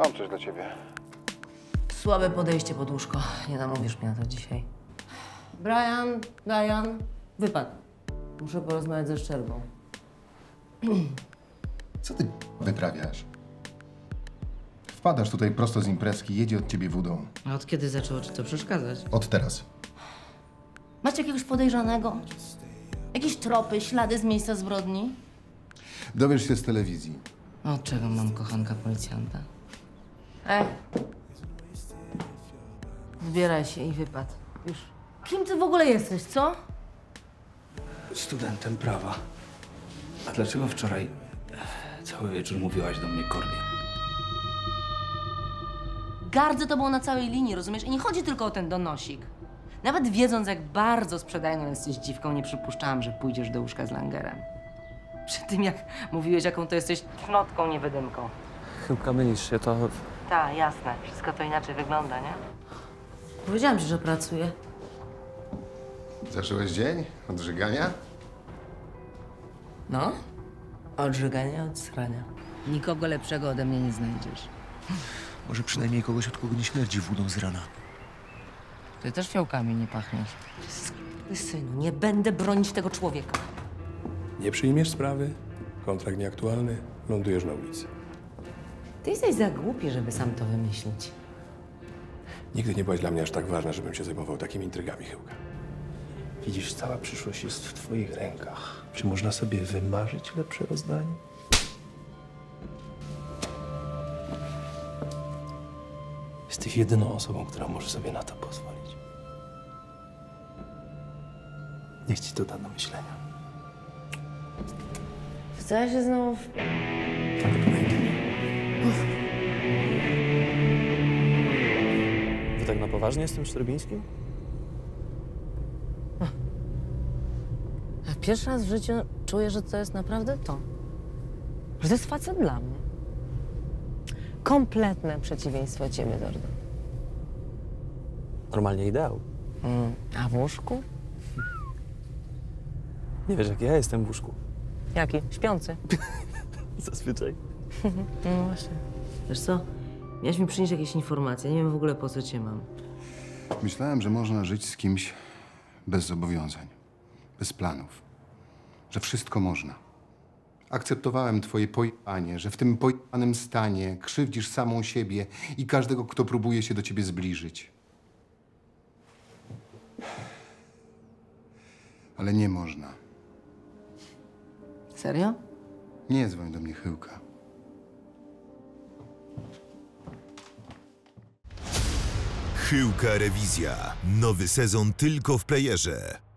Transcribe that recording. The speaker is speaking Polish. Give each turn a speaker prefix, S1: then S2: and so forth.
S1: Mam coś dla ciebie.
S2: Słabe podejście pod łóżko. Nie namówisz mnie na to dzisiaj. Brian, Diane, wypad. Muszę porozmawiać ze Szczerbą.
S3: Co ty wyprawiasz? Wpadasz tutaj prosto z imprezki, jedzie od ciebie wódą.
S2: A od kiedy zaczęło ci to przeszkadzać?
S3: Od teraz.
S2: Macie jakiegoś podejrzanego? Jakieś tropy, ślady z miejsca zbrodni?
S3: Dowiesz się z telewizji.
S2: Od czego mam kochanka policjanta? Ej. Zbieraj się i wypad. Już. Kim ty w ogóle jesteś, co?
S4: Studentem prawa. A dlaczego wczoraj e, cały wieczór mówiłaś do mnie kornie?
S2: Gardzę tobą na całej linii, rozumiesz? I nie chodzi tylko o ten donosik. Nawet wiedząc, jak bardzo sprzedajną jesteś dziwką, nie przypuszczałam, że pójdziesz do łóżka z Langerem. Przy tym, jak mówiłeś, jaką to jesteś cnotką, niewydymką.
S4: Chyba mylisz się, to...
S2: Tak, jasne. Wszystko to inaczej wygląda, nie? Powiedziałam ci, że pracuję.
S3: Zacząłeś dzień od żygania?
S2: No? Od żygania, od srania. Nikogo lepszego ode mnie nie znajdziesz.
S5: Może przynajmniej kogoś, od kogo nie śmierdzi wódą z rana.
S2: Ty też fiołkami nie pachniesz. Synu, nie będę bronić tego człowieka.
S6: Nie przyjmiesz sprawy, kontrakt nieaktualny, lądujesz na ulicy.
S2: Ty jesteś za głupi, żeby sam to wymyślić.
S6: Nigdy nie byłaś dla mnie aż tak ważna, żebym się zajmował takimi intrygami, Chyłka.
S7: Widzisz, cała przyszłość jest w twoich rękach. Czy można sobie wymarzyć lepsze rozdanie? Jesteś jedyną osobą, która może sobie na to pozwolić. Niech ci to da do myślenia.
S2: Chcę się znowu... w-
S8: Wy tak na poważnie z tym Szczerbińskim?
S2: Pierwszy raz w życiu czuję, że to jest naprawdę to. Że to jest facet dla mnie. Kompletne przeciwieństwo ciebie, Dordo.
S8: Normalnie ideał.
S2: Mm. A w łóżku?
S8: Nie wiesz, jak ja jestem w łóżku.
S2: Jaki? Śpiący.
S8: Zazwyczaj.
S2: No właśnie. Wiesz co? Miałeś mi przynieść jakieś informacje. Nie wiem w ogóle po co cię mam.
S3: Myślałem, że można żyć z kimś bez zobowiązań, bez planów. Że wszystko można. Akceptowałem twoje pojanie, że w tym pojanym stanie krzywdzisz samą siebie i każdego, kto próbuje się do ciebie zbliżyć. Ale nie można.
S2: Serio?
S3: Nie dzwoń do mnie, Chyłka.
S9: Chyłka Rewizja. Nowy sezon tylko w playerze.